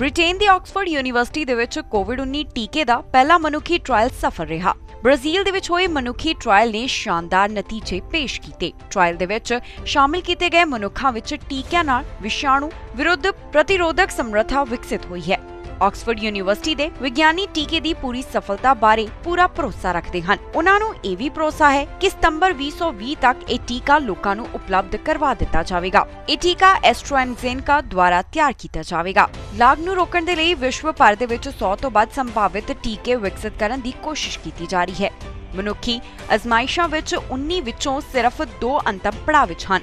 Britain ਦੀ Oxford university ਦੇ ਵਿੱਚ ਕੋਵਿਡ-19 ਟੀਕੇ ਦਾ ਪਹਿਲਾ ਮਨੁੱਖੀ ਟ੍ਰਾਇਲ ਸਫਲ ਰਿਹਾ। ਬ੍ਰਾਜ਼ੀਲ ਦੇ ਵਿੱਚ ਹੋਏ ਮਨੁੱਖੀ ਟ੍ਰਾਇਲ ਨੇ ਸ਼ਾਨਦਾਰ ਨਤੀਜੇ ਪੇਸ਼ ਕੀਤੇ। ਟ੍ਰਾਇਲ ਦੇ ਵਿੱਚ ਸ਼ਾਮਿਲ ਕੀਤੇ ਗਏ ਮਨੁੱਖਾਂ ਵਿੱਚ ਟੀਕਿਆਂ ਨਾਲ ਵਿਸ਼ਾਣੂ ਵਿਰੁੱਧ ਪ੍ਰਤੀਰੋਧਕ ਸਮਰੱਥਾ ਵਿਕਸਿਤ ਹੋਈ ਹੈ। ਆਕਸਫੋਰਡ ਯੂਨੀਵਰਸਿਟੀ ਦੇ ਵਿਗਿਆਨੀ ਟੀਕੇ ਦੀ ਪੂਰੀ ਸਫਲਤਾ ਬਾਰੇ ਪੂਰਾ ਭਰੋਸਾ ਰੱਖਦੇ ਹਨ। ਉਹਨਾਂ ਨੂੰ ਇਹ ਵੀ ਭਰੋਸਾ ਹੈ ਕਿ ਸਤੰਬਰ 2020 ਤੱਕ ਇਹ ਟੀਕਾ ਲੋਕਾਂ ਨੂੰ ਉਪਲਬਧ ਕਰਵਾ ਦਿੱਤਾ ਜਾਵੇਗਾ। ਇਹ ਟੀਕਾ ਐਸਟ੍ਰਾਜ਼ੇਨਕਾ ਦੁਆਰਾ ਤਿਆਰ ਕੀਤਾ ਜਾਵੇਗਾ। ਲਾਗ ਨੂੰ ਰੋਕਣ ਦੇ ਲਈ ਵਿਸ਼ਵ ਭਰ ਦੇ ਵਿੱਚ 100 ਤੋਂ ਵੱਧ ਸੰਭਾਵਿਤ ਟੀਕੇ ਵਿਕਸਿਤ ਕਰਨ ਦੀ ਕੋਸ਼ਿਸ਼ ਕੀਤੀ ਜਾ ਰਹੀ ਹੈ। ਮਨੁੱਖੀ ਅਜ਼ਮਾਇਸ਼ਾਂ ਵਿੱਚ 19 ਵਿੱਚੋਂ ਸਿਰਫ 2 ਅੰਤਮ ਪੜਾਅ ਵਿੱਚ ਹਨ।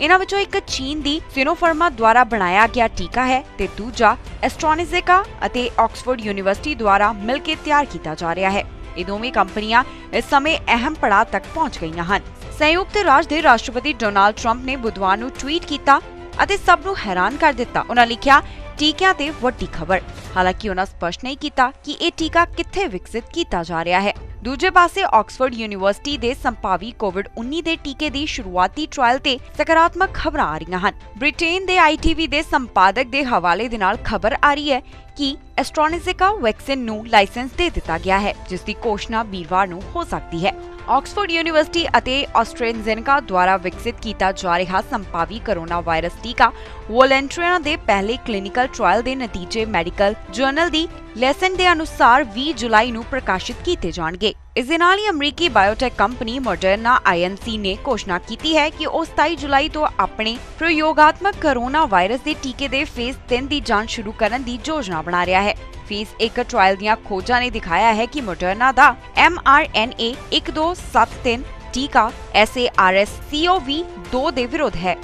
ਇਹਨਾਂ ਵਿੱਚੋਂ ਇੱਕ ਚੀਨ ਦੀ ਸਿਨੋਫਾਰਮਾ ਦੁਆਰਾ ਬਣਾਇਆ ਗਿਆ ਟੀਕਾ ਹੈ ਤੇ ਦੂਜਾ ਐਸਟ੍ਰੋਨੇਜ਼ੇਕਾ ਅਤੇ ਆਕਸਫੋਰਡ ਯੂਨੀਵਰਸਿਟੀ ਦੁਆਰਾ ਮਿਲ ਕੇ ਤਿਆਰ ਕੀਤਾ ਜਾ ਰਿਹਾ ਹੈ। ਇਹ ਦੋਵੇਂ ਕੰਪਨੀਆਂ ਇਸ ਸਮੇਂ ਅਹਿਮ ਪੜਾਅ ਤੱਕ ਪਹੁੰਚ ਗਈਆਂ ਹਨ। ਸੰਯੁਕਤ ਰਾਜ ਦੇ ਰਾਸ਼ਟਰਪਤੀ ਡੋਨਾਲਡ ਟਰੰਪ ਨੇ ਬੁੱਧਵਾਰ ਨੂੰ ਟਵੀਟ ਕੀਤਾ ਅਤੇ ਸਭ ਨੂੰ ਹੈਰਾਨ ਕਰ ਦਿੱਤਾ। ਉਹਨਾਂ ਲਿਖਿਆ ਟੀਕਿਆਂ ਤੇ ਵੱਡੀ ਖਬਰ। ਹਾਲਾਂਕਿ ਉਹਨਾਂ ਸਪਸ਼ਟ ਨਹੀਂ ਕੀਤਾ ਕਿ ਇਹ ਟੀਕਾ ਕਿੱਥੇ ਵਿਕਸਿਤ ਕੀਤਾ ਜਾ ਰਿਹਾ ਹੈ। ਦੂਜੇ ਪਾਸੇ ਆਕਸਫੋਰਡ ਯੂਨੀਵਰਸਿਟੀ ਦੇ ਸੰਭਾਵੀ ਕੋਵਿਡ-19 ਦੇ ਟੀਕੇ ਦੀ ਸ਼ੁਰੂਆਤੀ ਟ੍ਰਾਇਲ ਤੇ ਸਕਾਰਾਤਮਕ ਖਬਰਾਂ ਆ ਰਹੀਆਂ ਹਨ। ਬ੍ਰਿਟੇਨ ਦੇ ਆਈਟੀਵੀ ਦੇ ਸੰਪਾਦਕ ਦੇ ਹਵਾਲੇ ਦੇ ਨਾਲ ਖਬਰ ਆ ਰਹੀ ਹੈ ਕਿ ਐਸਟ੍ਰੋਨੇਜ਼ਿਕਾ ਵੈਕਸੀਨ ਨੂੰ ਲਾਇਸੈਂਸ ਦੇ ਦਿੱਤਾ ਗਿਆ ਹੈ, ਜਿਸ ਦੀ ਘੋਸ਼ਣਾ ਵੀਰਵਾਰ ਨੂੰ ਹੋ ਸਕਦੀ ਹੈ। ਆਕਸਫੋਰਡ ਯੂਨੀਵਰਸਿਟੀ ਅਤੇ ਆਸਟ੍ਰੇਜ਼ੇਨਕਾ ਦੁਆਰਾ ਵਿਕਸਿਤ ਕੀਤਾ ਜਾ ਰਿਹਾ ਸੰਭਾਵੀ ਕੋਰੋਨਾ ਵਾਇਰਸ ਟੀਕਾ ਵੋਲੰਟਰੀਆਂ ਦੇ ਪਹਿਲੇ ਕਲੀਨਿਕਲ ਟ੍ਰਾਇਲ ਦੇ ਨਤੀਜੇ ਮੈਡੀਕਲ ਜਰਨਲ ਦੀ ਲੈਸਨ ਦੇ ਅਨੁਸਾਰ 20 ਜੁਲਾਈ ਨੂੰ ਪ੍ਰਕਾਸ਼ਿਤ ਕੀਤੇ ਜਾਣਗੇ। ਇਸ ਦੇ ਨਾਲ ਹੀ ਅਮਰੀਕੀ ਬਾਇਓਟੈਕ ਕੰਪਨੀ ਮੋਡਰਨਾ ਆਈਐਨਸੀ ਨੇ ਘੋਸ਼ਣਾ ਕੀਤੀ ਹੈ ਕਿ ਉਹ 27 ਜੁਲਾਈ ਤੋਂ ਆਪਣੇ ਪ੍ਰਯੋਗਾਤਮਕ ਕਰੋਨਾ ਵਾਇਰਸ ਦੇ ਟੀਕੇ ਦੇ ਫੇਜ਼ 3 ਦੀ ਜਾਂਚ ਸ਼ੁਰੂ ਕਰਨ ਦੀ ਯੋਜਨਾ ਬਣਾ ਰਿਹਾ ਹੈ। ਫੇਜ਼ 1 ਟ੍ਰਾਇਲ ਦੀਆਂ ਖੋਜਾਂ ਨੇ ਦਿਖਾਇਆ ਹੈ ਕਿ ਮੋਡਰਨਾ ਦਾ mRNA 1273 ਟੀਕਾ SARS-CoV-2 ਦੇ ਵਿਰੁੱਧ ਹੈ।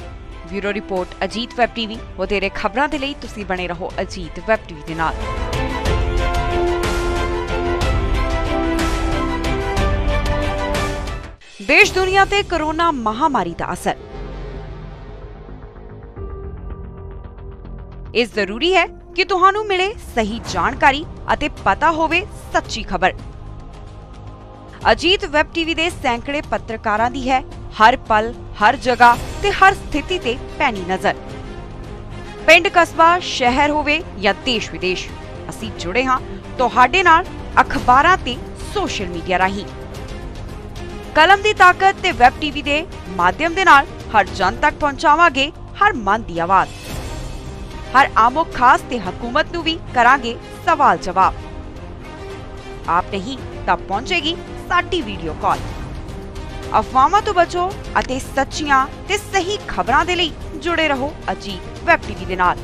Bureau report, Ajit web TV. ਵਧੇਰੇ ਖਬਰਾਂ ਦੇ ਲਈ ਤੁਸੀਂ ਬਣੇ ਰਹੋ ਅਜੀਤ ਵੈਬ ਟੀਵੀ ਦੇ ਨਾਲ। ਦੇਸ਼ ਦੁਨੀਆ ਤੇ ਕਰੋਨਾ ਮਹਾਮਾਰੀ ਦਾ ਅਸਰ। ਇਹ ਜ਼ਰੂਰੀ ਹੈ ਕਿ ਤੁਹਾਨੂੰ ਮਿਲੇ ਸਹੀ ਜਾਣਕਾਰੀ ਅਤੇ ਪਤਾ ਹੋਵੇ ਸੱਚੀ ਖਬਰ। ਅਜੀਤ ਵੈਬ ਟੀਵੀ ਦੇ ਸੈਂਕੜੇ ਪੱਤਰਕਾਰਾਂ ਦੀ ਹੈ, ਹਰ ਪਲ ਹਰ ਜਗ੍ਹਾ ਤੇ ਹਰ ਸਥਿਤੀ ਤੇ ਪੈਣੀ ਨਜ਼ਰ। ਪਿੰਡ ਕਸਬਾ, ਸ਼ਹਿਰ ਹੋਵੇ ਜਾਂ ਦੇਸ਼ ਵਿਦੇਸ਼, ਅਸੀਂ ਜੁੜੇ ਹਾਂ ਤੁਹਾਡੇ ਨਾਲ ਅਖਬਾਰਾਂ ਤੇ ਸੋਸ਼ਲ ਮੀਡੀਆ ਰਾਹੀਂ। ਕਲਮ ਦੀ ਤਾਕਤ ਤੇ ਵੈਬ ਟੀਵੀ ਦੇ ਮਾਧਿਅਮ ਦੇ ਨਾਲ ਹਰ ਜਨ ਤੱਕ ਪਹੁੰਚਾਵਾਂਗੇ ਹਰ ਮਨ ਦੀ ਆਵਾਜ਼। ਹਰ ਆਮੋ ਖਾਸ ਤੇ ਹਕੂਮਤ ਨੂੰ ਵੀ ਕਰਾਂਗੇ ਸਵਾਲ ਜਵਾਬ ਆਪ ਨਹੀਂ ਤਾਂ ਪਹੁੰਚੇਗੀ ਸਾਡੀ ਵੀਡੀਓ ਕਾਲ। ਅਫਵਾਹਾਂ ਤੋਂ ਬਚੋ ਅਤੇ ਸੱਚੀਆਂ ਤੇ ਸਹੀ ਖਬਰਾਂ ਦੇ ਲਈ ਜੁੜੇ ਰਹੋ ਅਜੀਤ ਵੈਬ ਟੀਵੀ ਦੇ ਨਾਲ।